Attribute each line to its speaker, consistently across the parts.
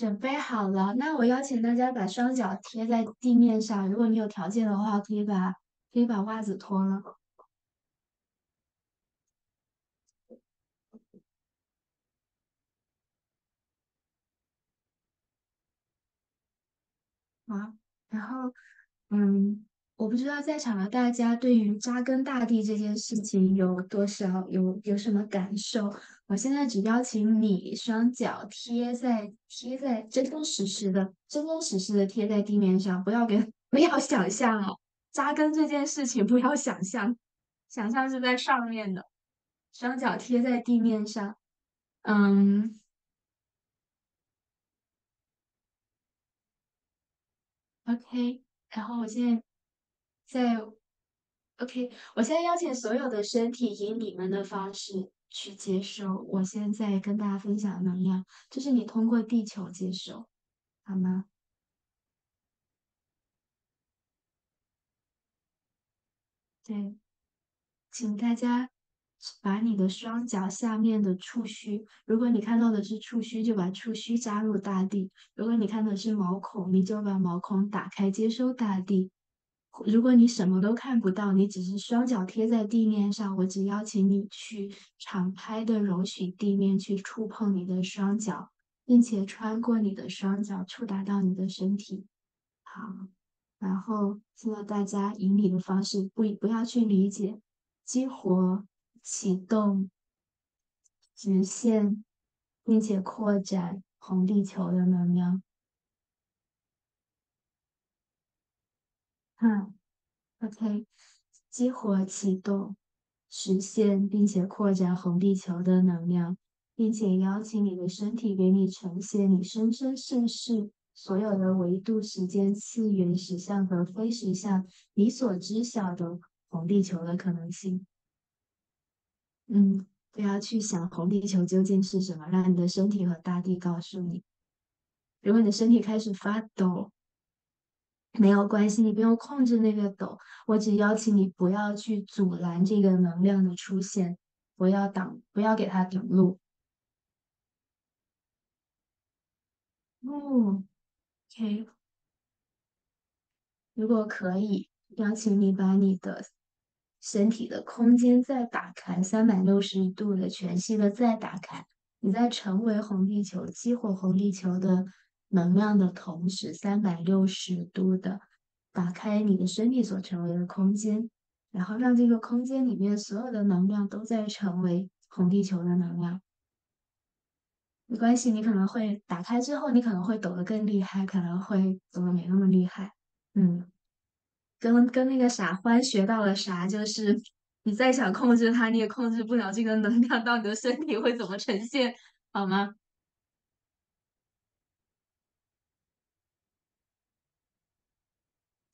Speaker 1: 准备好了，那我邀请大家把双脚贴在地面上。如果你有条件的话，可以把可以把袜子脱了。好，然后，嗯，我不知道在场的大家对于扎根大地这件事情有多少有有什么感受。我现在只邀请你双脚贴在贴在真真实实的真真实实的贴在地面上，不要给不要想象哦，扎根这件事情不要想象，想象是在上面的，双脚贴在地面上，嗯。OK，然后我现在在 OK，我现在邀请所有的身体以你们的方式去接受我现在跟大家分享的能量，就是你通过地球接受，好吗？对，请大家把你的双脚下面的触须，如果你看到的是触须，就把触须扎入大地；如果你看到的是毛孔，你就把毛孔打开，接收大地。如果你什么都看不到，你只是双脚贴在地面上，我只邀请你去敞开的容许地面去触碰你的双脚，并且穿过你的双脚触达到你的身体。好，然后现在大家以你的方式，不不要去理解，激活、启动、直线，并且扩展红地球的能量。嗯，OK，激活、启动、实现，并且扩展红地球的能量，并且邀请你的身体给你呈现你生生世世所有的维度、时间、次元、实相和非实相，你所知晓的红地球的可能性。嗯，不要去想红地球究竟是什么，让你的身体和大地告诉你。如果你的身体开始发抖，没有关系，你不用控制那个抖，我只邀请你不要去阻拦这个能量的出现，不要挡，不要给它挡路。哦，OK，如果可以，邀请你把你的身体的空间再打开，三百六十度的全息的再打开，你在成为红地球、激活红地球的。能量的同时，三百六十度的打开你的身体所成为的空间，然后让这个空间里面所有的能量都在成为红地球的能量。没关系，你可能会打开之后，你可能会抖得更厉害，可能会抖得没那么厉害。嗯，跟跟那个傻欢学到了啥？就是你再想控制它，你也控制不了这个能量到你的身体会怎么呈现，好吗？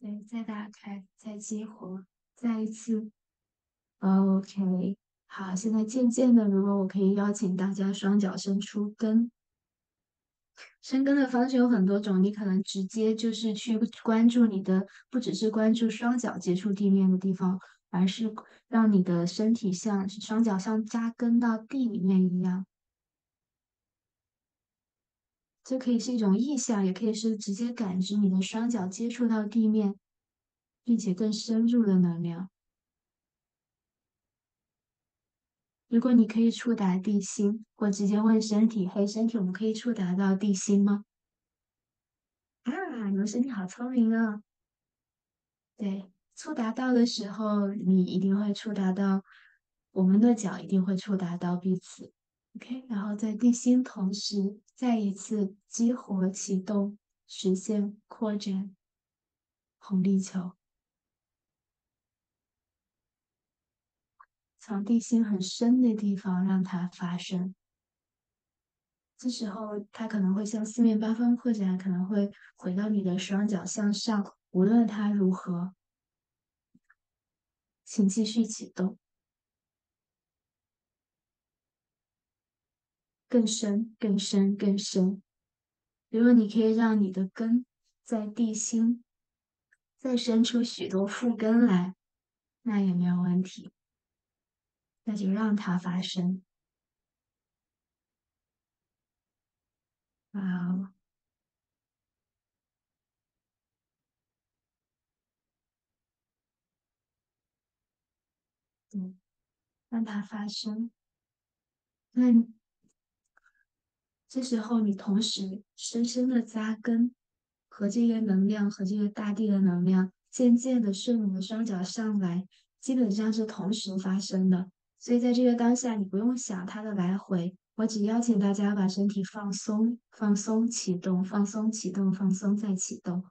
Speaker 1: 对，再打开，再激活，再一次。OK，好，现在渐渐的，如果我可以邀请大家双脚伸出根，生根的方式有很多种，你可能直接就是去关注你的，不只是关注双脚接触地面的地方，而是让你的身体像双脚像扎根到地里面一样。这可以是一种意象，也可以是直接感知你的双脚接触到地面，并且更深入的能量。如果你可以触达地心，或直接问身体：“嘿，身体，我们可以触达到地心吗？”啊，你们身体好聪明啊！对，触达到的时候，你一定会触达到，我们的脚一定会触达到彼此。OK，然后在地心同时再一次激活、启动、实现扩展红地球，从地心很深的地方让它发生。这时候它可能会向四面八方扩展，可能会回到你的双脚向上。无论它如何，请继续启动。更深，更深，更深。比如，你可以让你的根在地心再生出许多副根来，那也没有问题。那就让它发生。哇哦，对，让它发生。那。这时候你同时深深的扎根，和这个能量和这个大地的能量渐渐的顺你的双脚上来，基本上是同时发生的。所以在这个当下，你不用想它的来回，我只邀请大家把身体放松、放松、启动、放松、启动、放松再启动。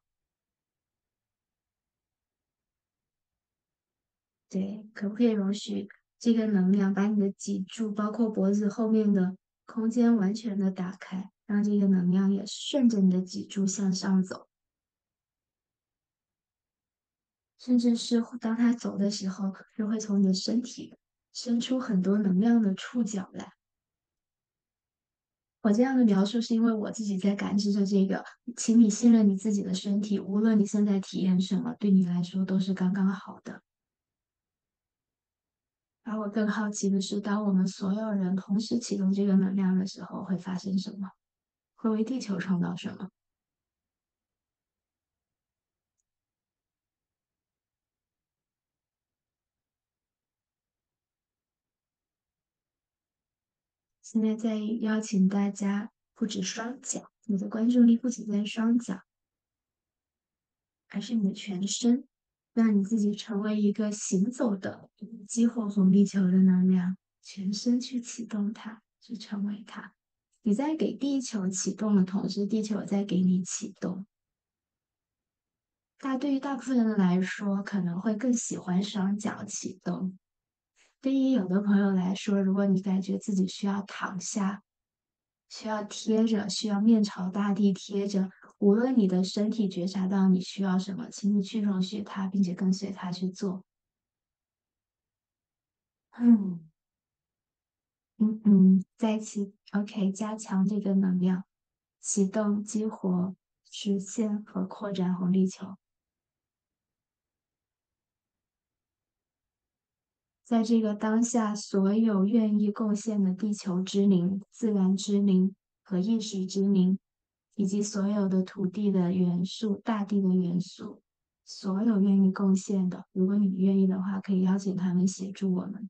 Speaker 1: 对，可不可以容许这个能量把你的脊柱，包括脖子后面的空间完全的打开，让这个能量也顺着你的脊柱向上走，甚至是当它走的时候，就会从你的身体伸出很多能量的触角来。我这样的描述是因为我自己在感知着这个，请你信任你自己的身体，无论你现在体验什么，对你来说都是刚刚好的。而我更好奇的是，当我们所有人同时启动这个能量的时候，会发生什么？会为地球创造什么？现在在邀请大家，不止双脚，你的关注力不仅在双脚，而是你的全身。让你自己成为一个行走的激活红地球的能量，全身去启动它，去成为它。你在给地球启动的同时，地球在给你启动。那对于大部分人来说，可能会更喜欢双脚启动。对于有的朋友来说，如果你感觉自己需要躺下，需要贴着，需要面朝大地贴着。无论你的身体觉察到你需要什么，请你去容许它，并且跟随它去做。嗯嗯嗯，在一起，OK，加强这个能量，启动、激活、实现和扩展红地球。在这个当下，所有愿意贡献的地球之灵、自然之灵和意识之灵。以及所有的土地的元素、大地的元素，所有愿意贡献的，如果你愿意的话，可以邀请他们协助我们。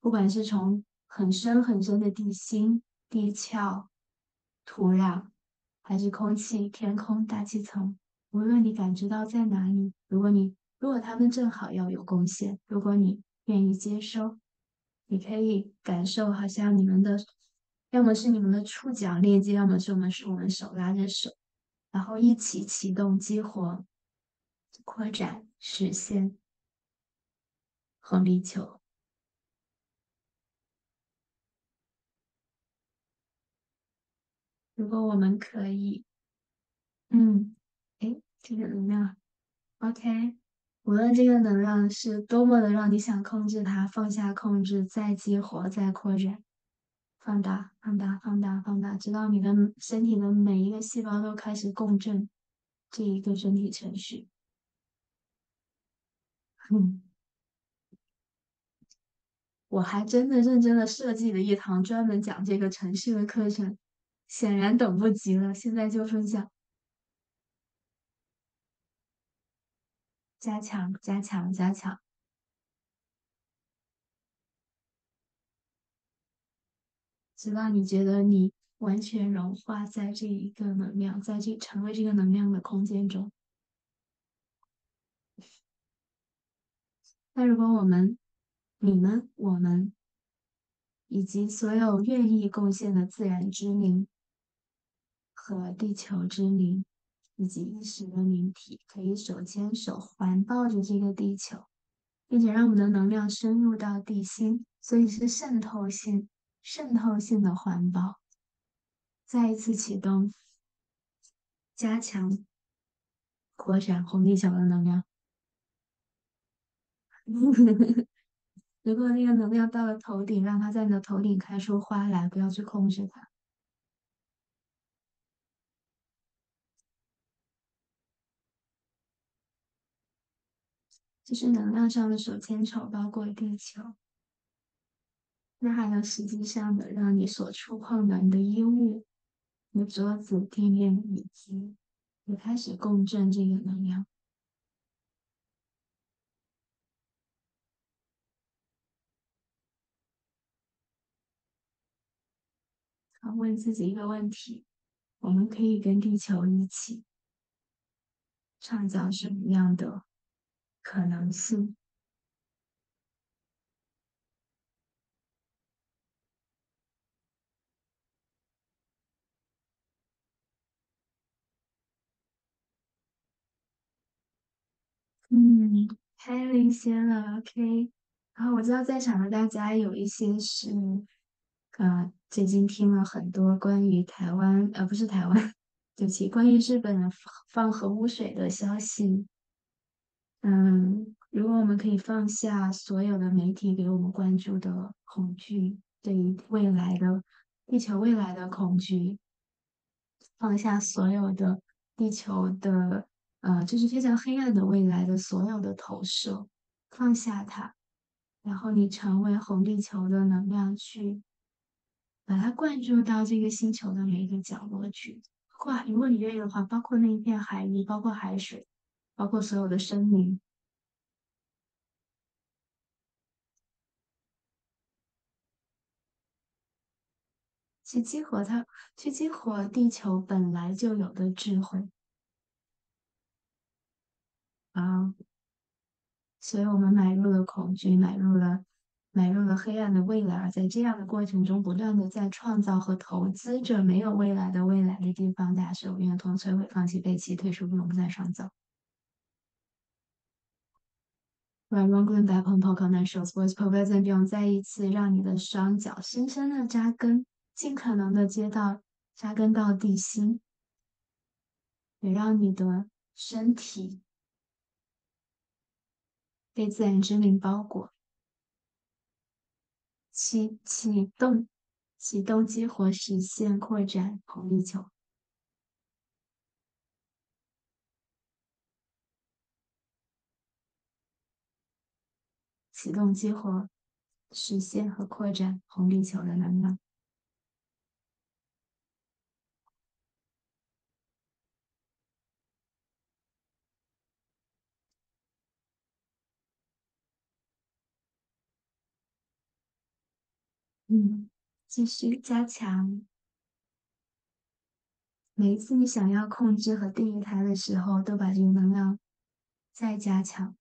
Speaker 1: 不管是从很深很深的地心、地壳、土壤，还是空气、天空、大气层，无论你感知到在哪里，如果你如果他们正好要有贡献，如果你愿意接收，你可以感受，好像你们的。要么是你们的触角链接，要么是我们是我们手拉着手，然后一起启动、激活、扩展、实现红地球。如果我们可以，嗯，哎，这个能量，OK，无论这个能量是多么的让你想控制它，放下控制，再激活，再扩展。放大，放大，放大，放大，直到你的身体的每一个细胞都开始共振这一个身体程序。嗯，我还真的认真的设计了一堂专门讲这个程序的课程，显然等不及了，现在就分享。加强，加强，加强。直到你觉得你完全融化在这一个能量，在这成为这个能量的空间中。那如果我们、你们、我们以及所有愿意贡献的自然之灵和地球之灵以及意识的灵体，可以手牵手环抱着这个地球，并且让我们的能量深入到地心，所以是渗透性。渗透性的环保，再一次启动，加强扩展红地球的能量。如果那个能量到了头顶，让它在你的头顶开出花来，不要去控制它。这是能量上的手牵手，包裹地球。那还有实际上的让你所触碰的你的衣物你的桌子地面以及你开始共振这个能量。好问自己一个问题我们可以跟地球一起创造什么样的可能性？嗯，太领先了，OK。然后我知道在场的大家有一些是，呃，最近听了很多关于台湾，呃，不是台湾，对不起，关于日本放核污水的消息。嗯，如果我们可以放下所有的媒体给我们关注的恐惧，对于未来的地球未来的恐惧，放下所有的地球的。呃，就是非常黑暗的未来的所有的投射，放下它，然后你成为红地球的能量去把它灌注到这个星球的每一个角落去。包括如果你愿意的话，包括那一片海域，包括海水，包括所有的生灵，去激活它，去激活地球本来就有的智慧。啊，所以我们买入了恐惧，买入了买入了黑暗的未来，而在这样的过程中，不断的在创造和投资着没有未来的未来的地方，打手愿同摧毁、放弃、背弃、退出，永不再创造。Right, wrong, good, bad, punk, punk, natural, sports, p o v e r t 不用再一次让你的双脚深深的扎根，尽可能的接到扎根到地心，也让你的身体。被自然之灵包裹，启启动，启动激活实现扩展红地球，启动激活实现和扩展红地球的能量。嗯，继续加强。每一次你想要控制和定义它的时候，都把这个能量再加强。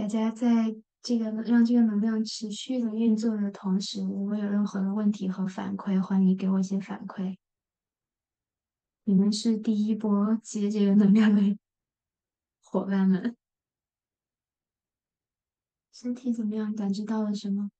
Speaker 1: 大家在这个让这个能量持续的运作的同时，如果有任何的问题和反馈，欢迎给我一些反馈。你们是第一波接这个能量的 伙伴们，身体怎么样？感知到了什么？